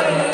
you